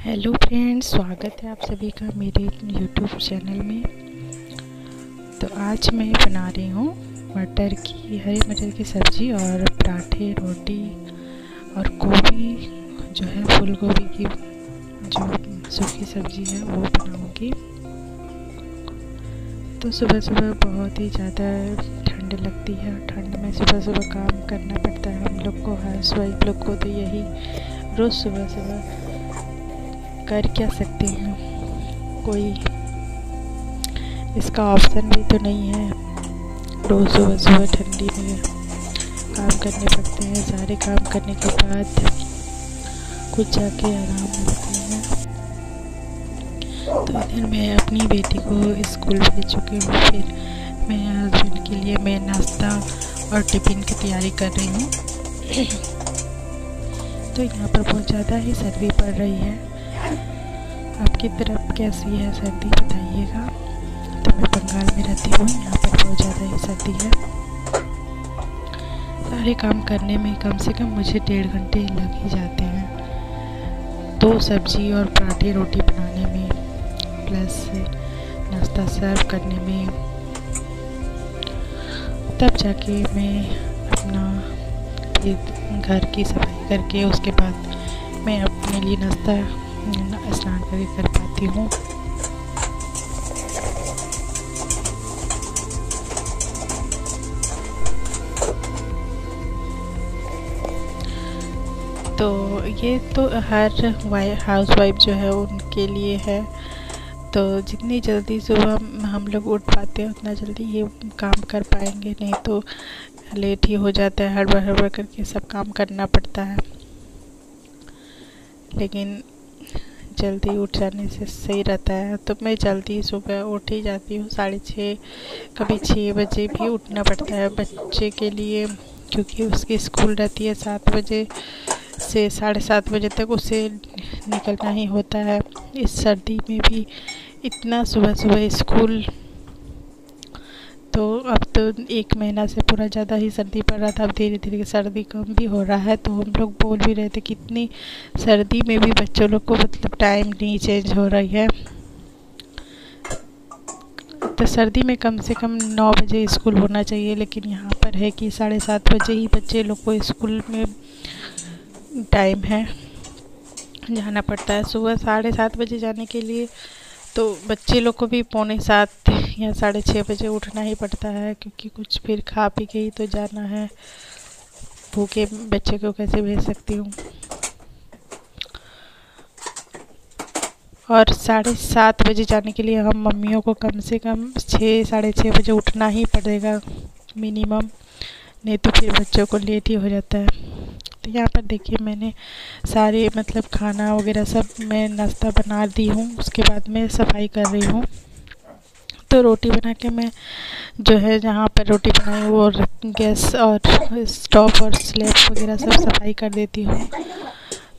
Hello friends स्वागत है आप सभी का मेरे यूट्यूब चैनल में। तो आज मैं बना रही हूँ मटर की, हरे मटर की सब्ज़ी और पराठे, रोटी और गोभी। जो है फूल गोभी की, जो सूखी सब्ज़ी है वो बनाऊँगी। तो सुबह सुबह बहुत ही ज़्यादा ठंड लगती है। ठंड में सुबह सुबह काम करना पड़ता है। हम लोग को हाउस वाइफ लोग को तो यही रोज़ सुबह सुबह कर क्या सकते हैं? कोई इसका ऑप्शन भी तो नहीं है। रोज़ सुबह सुबह ठंडी में काम करने पड़ते हैं। सारे काम करने के बाद कुछ जाके आराम मिलते हैं। तो इधर मैं अपनी बेटी को स्कूल भेज चुकी हूँ। फिर मैं हस्बैंड के लिए मैं नाश्ता और टिफ़िन की तैयारी कर रही हूँ। तो यहाँ पर बहुत ज़्यादा ही सर्दी पड़ रही है। आपकी तरफ़ कैसी है सर्दी बताइएगा। तो मैं बंगाल में रहती हूँ, यहाँ पर बहुत ज़्यादा ही सर्दी है। सारे काम करने में कम से कम मुझे डेढ़ घंटे लग ही जाते हैं। दो सब्ज़ी और पराठे रोटी बनाने में, प्लस नाश्ता सर्व करने में। तब जाके मैं अपना घर की सफ़ाई करके उसके बाद मैं अपने लिए नाश्ता स्नान करके कर पाती हूँ। तो ये तो हर हाउस वाइफ जो है उनके लिए है। तो जितनी जल्दी सुबह हम लोग उठ पाते हैं, उतना जल्दी ये काम कर पाएँगे, नहीं तो लेट ही हो जाता है हड़बड़ हड़बड़ करके सब काम करना पड़ता है। लेकिन जल्दी उठ जाने से सही रहता है। तो मैं जल्दी सुबह उठ ही जाती हूँ। साढ़े छः कभी छः बजे भी उठना पड़ता है बच्चे के लिए, क्योंकि उसकी स्कूल रहती है सात बजे से साढ़े सात बजे तक उसे निकलना ही होता है। इस सर्दी में भी इतना सुबह सुबह स्कूल तो अब तो एक महीना से पूरा ज़्यादा ही सर्दी पड़ रहा था। अब धीरे धीरे सर्दी कम भी हो रहा है तो हम लोग बोल भी रहे थे कि इतनी सर्दी में भी बच्चों लोग को मतलब टाइम नहीं चेंज हो रही है। तो सर्दी में कम से कम नौ बजे स्कूल होना चाहिए, लेकिन यहाँ पर है कि साढ़े सात बजे ही बच्चे लोग को स्कूल में टाइम है, जाना पड़ता है। सुबह साढ़े सात बजे जाने के लिए तो बच्चे लोग को भी पौने सात या साढ़े छः बजे उठना ही पड़ता है, क्योंकि कुछ फिर खा पी के ही तो जाना है। भूखे बच्चे को कैसे भेज सकती हूँ? और साढ़े सात बजे जाने के लिए हम मम्मियों को कम से कम छः साढ़े छः बजे उठना ही पड़ेगा मिनिमम नहीं तो फिर बच्चों को लेट ही हो जाता है। तो यहाँ पर देखिए मैंने सारे मतलब खाना वगैरह सब मैं नाश्ता बना दी हूँ, उसके बाद मैं सफ़ाई कर रही हूँ। तो रोटी बना के मैं जो है जहाँ पर रोटी बनाई वो और गैस और स्टोव और स्लेब वगैरह सब सफ़ाई कर देती हूँ।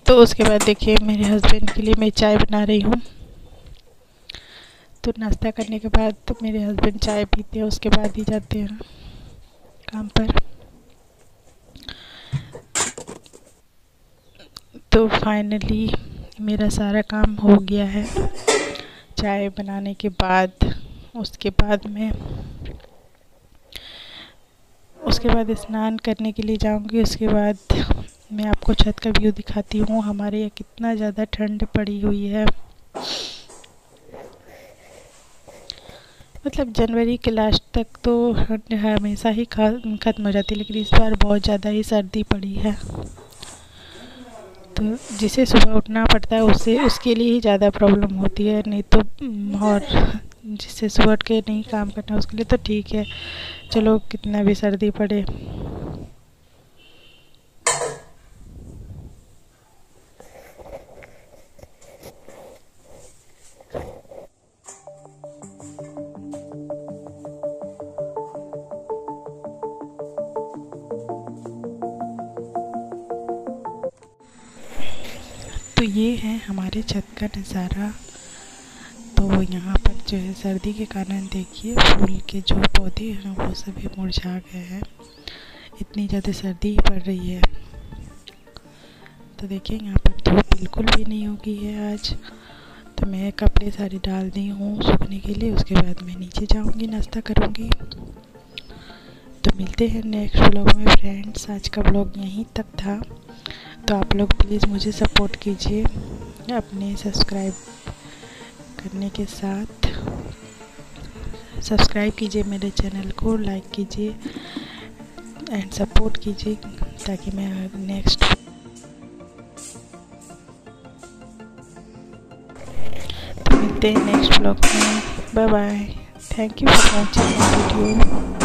तो उसके बाद देखिए मेरे हस्बैंड के लिए मैं चाय बना रही हूँ। तो नाश्ता करने के बाद तो मेरे हस्बैंड चाय पीते हैं, उसके बाद ही जाते हैं काम पर। तो फाइनली मेरा सारा काम हो गया है। चाय बनाने के बाद, उसके बाद मैं, उसके बाद स्नान करने के लिए जाऊँगी। उसके बाद मैं आपको छत का व्यू दिखाती हूँ। हमारे यहाँ कितना ज़्यादा ठंड पड़ी हुई है। मतलब जनवरी के लास्ट तक तो हमेशा ही ख़त्म हो जाती है, लेकिन इस बार बहुत ज़्यादा ही सर्दी पड़ी है। जिसे सुबह उठना पड़ता है उसे उसके लिए ही ज़्यादा प्रॉब्लम होती है। नहीं तो और जिसे सुबह उठ के नहीं काम करना उसके लिए तो ठीक है। चलो कितना भी सर्दी पड़े। तो ये है हमारे छत का नज़ारा। तो यहाँ पर जो है सर्दी के कारण देखिए फूल के जो पौधे हैं वो सभी मुरझा गए हैं। इतनी ज़्यादा सर्दी पड़ रही है। तो देखिए यहाँ पर धूप बिल्कुल भी नहीं होगी है आज। तो मैं कपड़े सारे डाल दी हूँ सूखने के लिए, उसके बाद मैं नीचे जाऊँगी, नाश्ता करूँगी। तो मिलते हैं नेक्स्ट ब्लॉग में फ्रेंड्स आज का ब्लॉग यहीं तक था। तो आप लोग प्लीज़ मुझे सपोर्ट कीजिए अपने सब्सक्राइब करने के साथ। सब्सक्राइब कीजिए मेरे चैनल को लाइक कीजिए एंड सपोर्ट कीजिए ताकि मैं नेक्स्ट तो मिलते हैं नेक्स्ट ब्लॉग में। Bye bye thank you for watching video